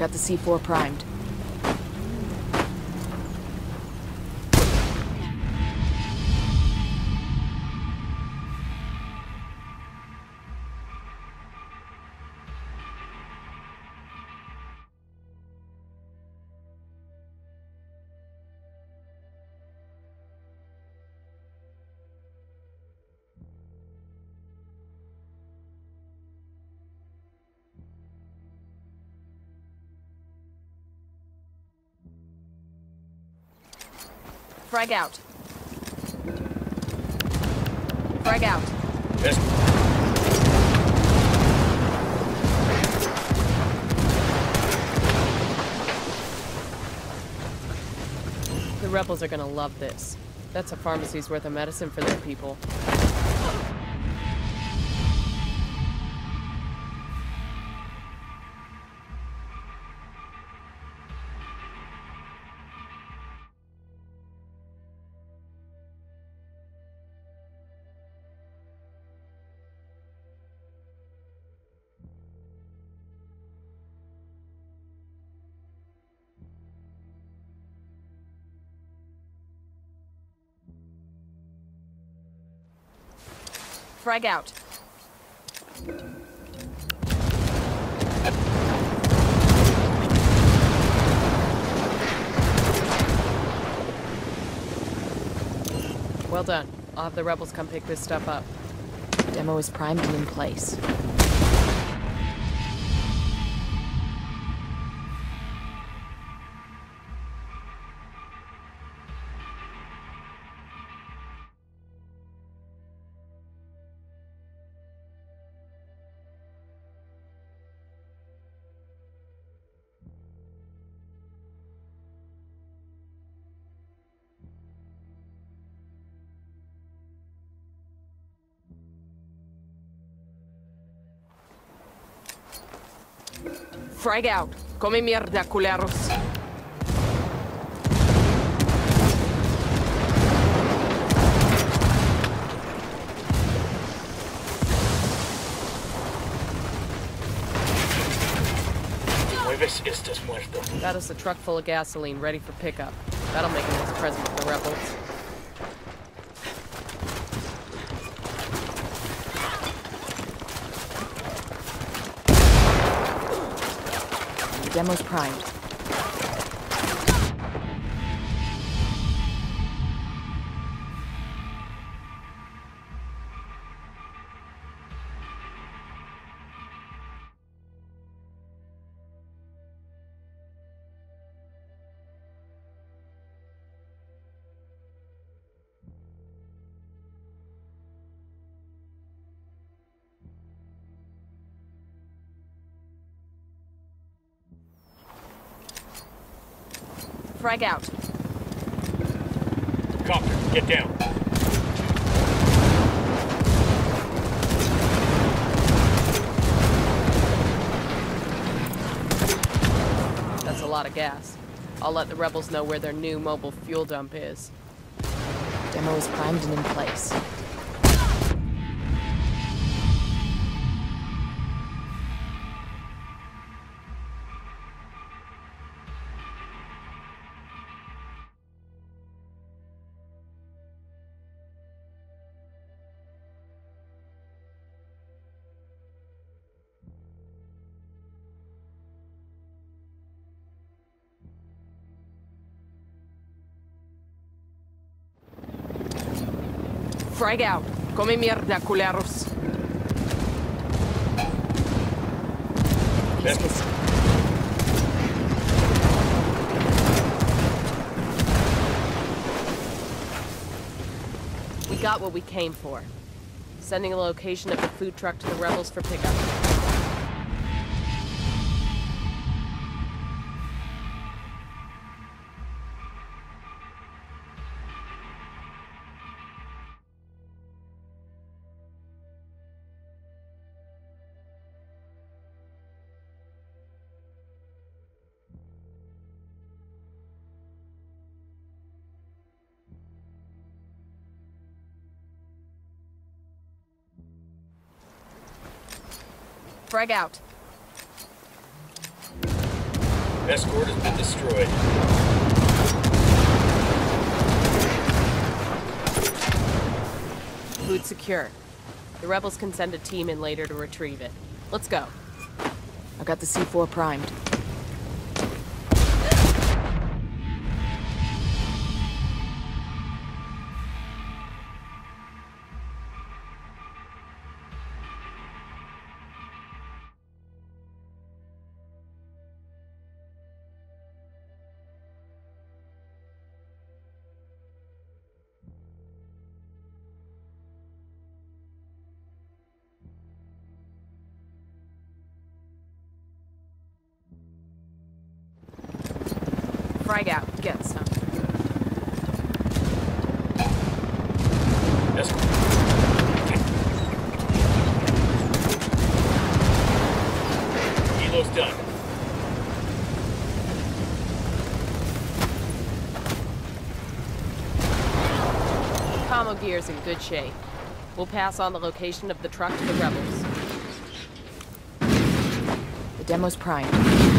got the C4 primed. Frag out. Frag out. Yes. The rebels are gonna love this. That's a pharmacy's worth of medicine for their people. Frag out. Well done. I'll have the rebels come pick this stuff up. Demo is primed and in place. Frag out. Come mierda, culeros. Mueves y estás. Got us a truck full of gasoline ready for pickup. That'll make a nice present for the rebels. Demo's primed. Frag out. Copter, get down. That's a lot of gas. I'll let the rebels know where their new mobile fuel dump is. Demo is primed and in place. Out. Come mierda, culeros. We got what we came for. Sending a location of the food truck to the rebels for pickup. Frag out. Escort has been destroyed. Food secure. The rebels can send a team in later to retrieve it. Let's go. I've got the C4 primed. Frag out. Get some. Escort. Elo's done. Commo gear's in good shape. We'll pass on the location of the truck to the rebels. The demo's primed.